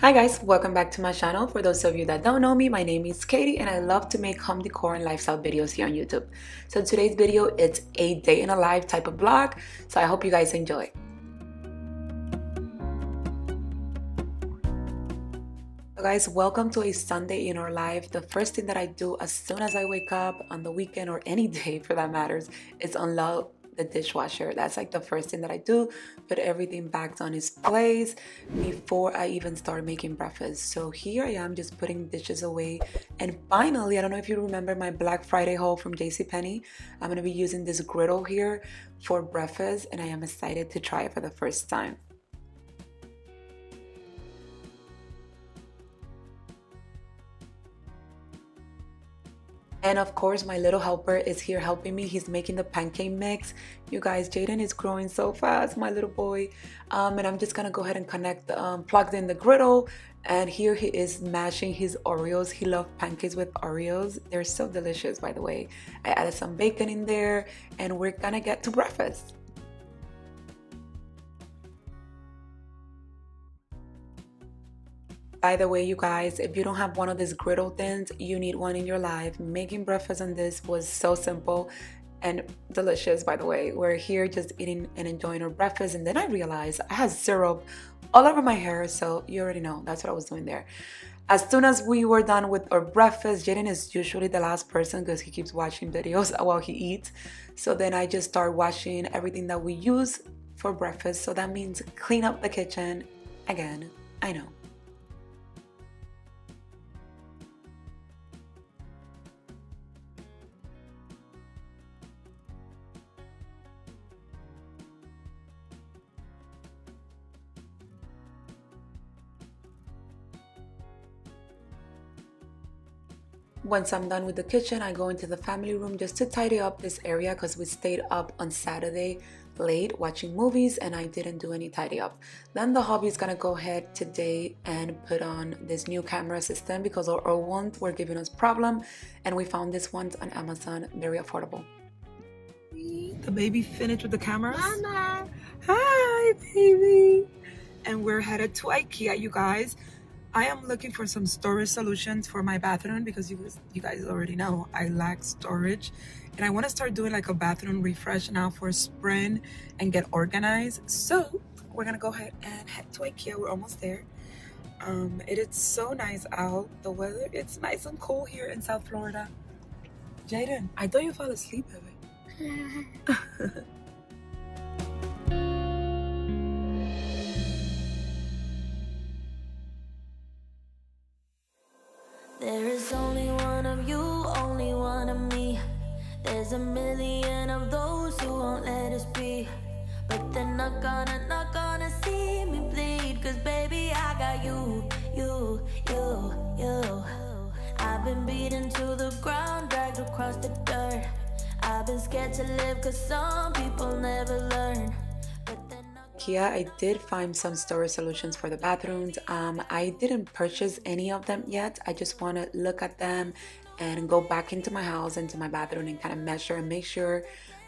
Hi guys, welcome back to my channel. For those of you that don't know me, my name is Katie and I love to make home decor and lifestyle videos here on YouTube. So today's video, it's a day in a life type of vlog, so I hope you guys enjoy. So guys, welcome to a Sunday in our life. The first thing that I do as soon as I wake up on the weekend or any day for that matters is unload the dishwasher. That's like the first thing that I do. Put everything back on its place before I even start making breakfast. So here I am just putting dishes away. And finally, I don't know if you remember my Black Friday haul from JCPenney. I'm gonna be using this griddle here for breakfast and I am excited to try it for the first time. And of course, my little helper is here helping me. He's making the pancake mix. You guys, Jaden is growing so fast, my little boy. Um, and I'm just gonna go ahead and connect, um, plugged in the griddle. And here he is mashing his Oreos. He loves pancakes with Oreos. They're so delicious, by the way. I added some bacon in there and we're gonna get to breakfast. By the way, you guys, if you don't have one of these griddle thins, you need one in your life. Making breakfast on this was so simple and delicious, by the way. We're here just eating and enjoying our breakfast, and then I realized I had syrup all over my hair, so you already know that's what I was doing there. As soon as we were done with our breakfast, Jaden is usually the last person because he keeps watching videos while he eats. So then I just start washing everything that we use for breakfast. So that means clean up the kitchen again. I know. Once I'm done with the kitchen, I go into the family room just to tidy up this area because we stayed up on Saturday late watching movies and I didn't do any tidy up. Then the hobby is gonna go ahead today and put on this new camera system because our old ones were giving us problem and we found this one on Amazon very affordable. The baby finished with the cameras. Mama. Hi, baby. And we're headed to IKEA, you guys. I am looking for some storage solutions for my bathroom because you you guys already know I lack storage. And I want to start doing like a bathroom refresh now for spring and get organized. So we're going to go ahead and head to Ikea. We're almost there. Um, it is so nice out. The weather, it's nice and cool here in South Florida. Jaden, I thought you fell asleep, baby. There is only one of you, only one of me. There's a million of those who won't let us be. But they're not gonna, not gonna see me bleed. Cause baby, I got you, you, you, you. I've been beaten to the ground, dragged across the dirt. I've been scared to live cause some people never learn. IKEA, I did find some storage solutions for the bathrooms. Um, I didn't purchase any of them yet. I just want to look at them and go back into my house, into my bathroom, and kind of measure and make sure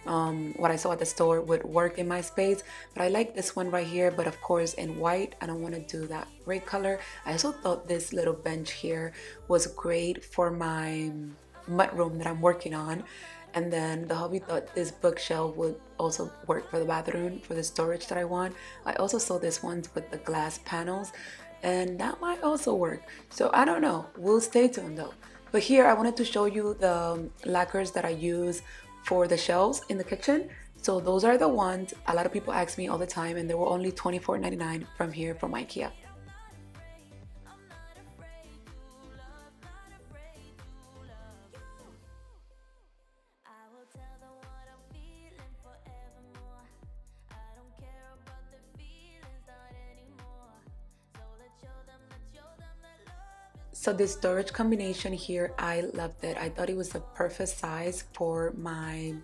um, what I saw at the store would work in my space. But I like this one right here, but of course in white. I don't want to do that gray color. I also thought this little bench here was great for my mudroom that I'm working on. And then the hubby thought this bookshelf would also work for the bathroom for the storage that I want. I also saw this one with the glass panels and that might also work. So I don't know, we'll stay tuned though. But here I wanted to show you the um, lacquers that I use for the shelves in the kitchen. So those are the ones a lot of people ask me all the time and they were only $24.99 from here from Ikea. So this storage combination here, I loved it. I thought it was the perfect size for my,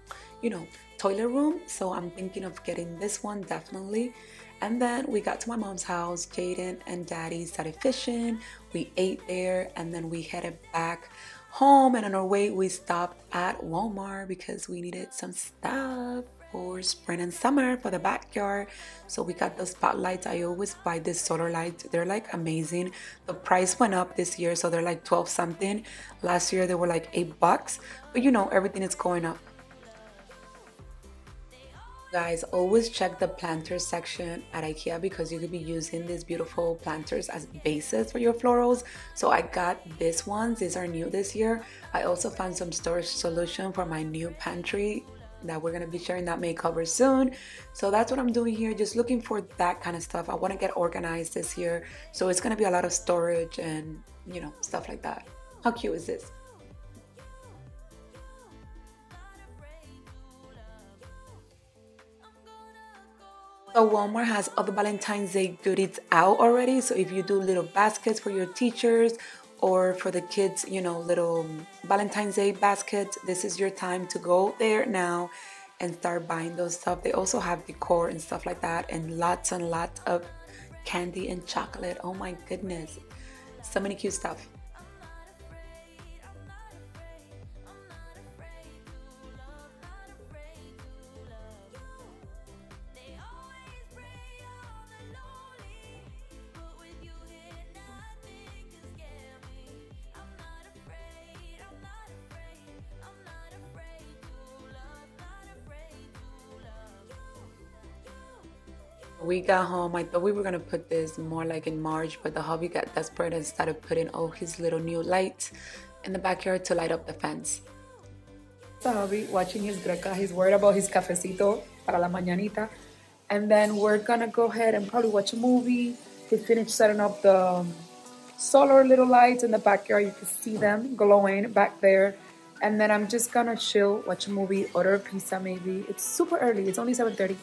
you know, toilet room. So I'm thinking of getting this one definitely. And then we got to my mom's house. Jaden and Daddy started fishing. We ate there, and then we headed back home. And on our way, we stopped at Walmart because we needed some stuff for spring and summer for the backyard. So we got the spotlights. I always buy these solar lights. They're like amazing. The price went up this year, so they're like 12 something. Last year they were like 8 bucks. But you know, everything is going up guys always check the planters section at ikea because you could be using these beautiful planters as bases for your florals so i got these ones these are new this year i also found some storage solution for my new pantry that we're to be sharing that makeover soon. So that's what i'm doing here just looking for that kind of stuff. I want to get organized this year so it's to be a lot of storage and you know stuff like that. How cute is this? So Walmart has other Valentine's Day goodies out already. So if you do little baskets for your teachers or for the kids, you know, little Valentine's Day baskets, this is your time to go there now and start buying those stuff. They also have decor and stuff like that and lots and lots of candy and chocolate. Oh my goodness. So many cute stuff. We got home, I thought we were gonna put this more like in March, but the hubby got desperate and started putting all his little new lights in the backyard to light up the fence. The hubby watching his greca, he's worried about his cafecito para la mañanita. And then we're gonna go ahead and probably watch a movie. He finished setting up the solar little lights in the backyard. You can see them glowing back there. And then I'm just gonna chill, watch a movie, order a pizza maybe. It's super early, it's only 7.30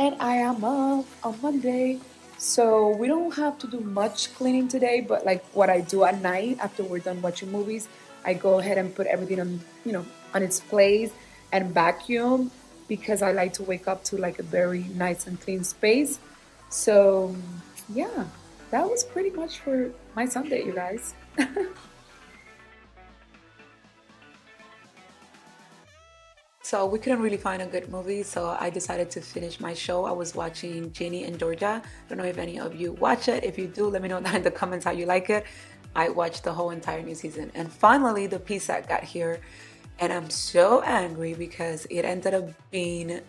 and I am off on Monday. So we don't have to do much cleaning today, but like what I do at night after we're done watching movies, I go ahead and put everything on, you know, on its place and vacuum because I like to wake up to like a very nice and clean space. So yeah, that was pretty much for my Sunday, you guys. So we couldn't really find a good movie, so I decided to finish my show. I was watching Ginny and Georgia. I don't know if any of you watch it. If you do, let me know down in the comments how you like it. I watched the whole entire new season. And finally, the pizza got here. And I'm so angry because it ended up being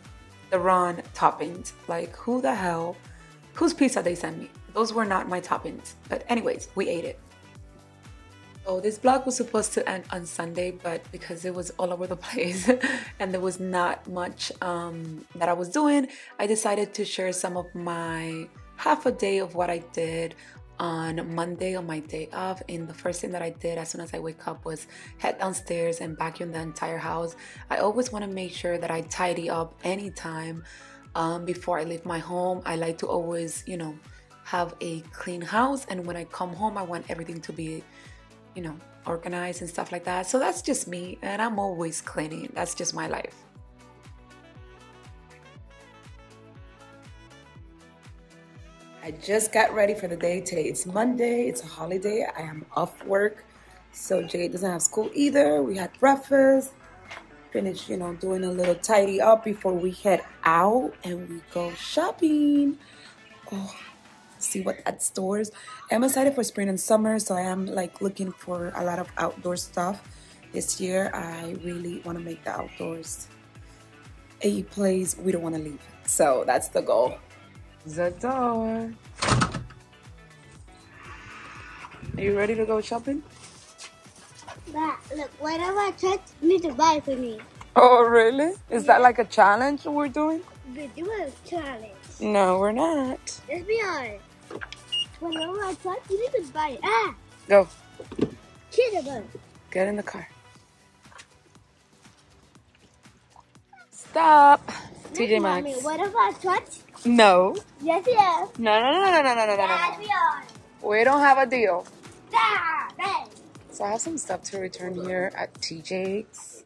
the wrong toppings. Like, who the hell? Whose pizza they sent me? Those were not my toppings. But anyways, we ate it. So this vlog was supposed to end on Sunday, but because it was all over the place and there was not much um, that I was doing, I decided to share some of my half a day of what I did on Monday on my day off. And the first thing that I did as soon as I wake up was head downstairs and vacuum the entire house. I always want to make sure that I tidy up anytime um, before I leave my home. I like to always, you know, have a clean house. And when I come home, I want everything to be you know, organized and stuff like that. So that's just me, and I'm always cleaning. That's just my life. I just got ready for the day. Today it's Monday, it's a holiday. I am off work. So Jade doesn't have school either. We had breakfast. Finished, you know, doing a little tidy up before we head out and we go shopping. Oh, see what at stores. I'm excited for spring and summer, so I am like looking for a lot of outdoor stuff. This year, I really want to make the outdoors a place we don't want to leave. So that's the goal. The door. Are you ready to go shopping? But look, whatever I touch, you need to buy for me. Oh, really? Is that like a challenge we're doing? We're doing a challenge. No, we're not. Let's be honest. Whenever I touch, you need to buy it. Ah! Go. Kiddable. Get in the car. Stop. TJ Maxx. Mommy, whatever I touch, No. yes, yes. No, no, no, no, no, no, no, no, no. we don't have a deal. So I have some stuff to return here at TJ's.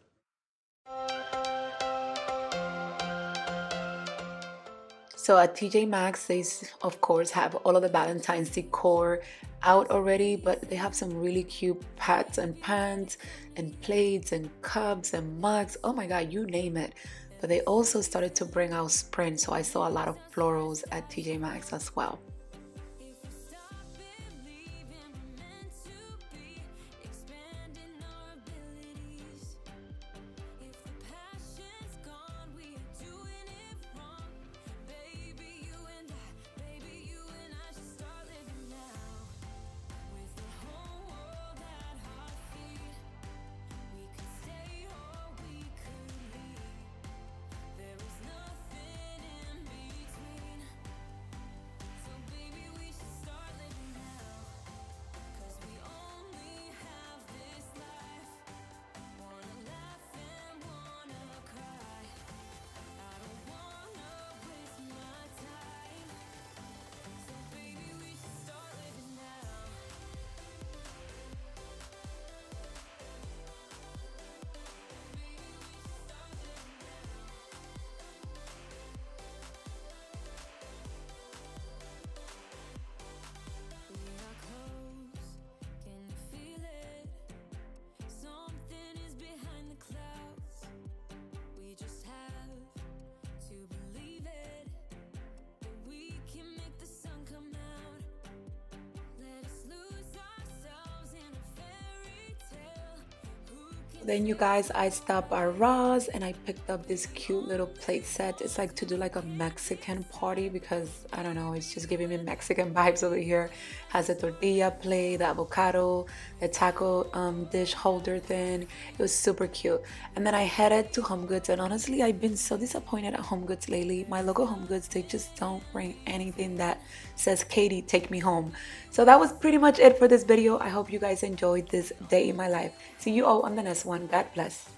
So at TJ Maxx, they of course have all of the Valentine's decor out already, but they have some really cute pots and pans and plates and cups and mugs. Oh my god, you name it. but they also started to bring out spring. So I saw a lot of florals at TJ Maxx as well. Then you guys, I stopped at Ross and I picked up this cute little plate set. It's like to do like a Mexican party because I don't know, it's just giving me Mexican vibes over here. Has a tortilla plate, the avocado, the taco um, dish holder thing. It was super cute. And then I headed to Home Goods and honestly, I've been so disappointed at Home Goods lately. My local Home Goods, they just don't bring anything that says Katie, take me home. So that was pretty much it for this video. I hope you guys enjoyed this day in my life. See you all on the next one. God bless.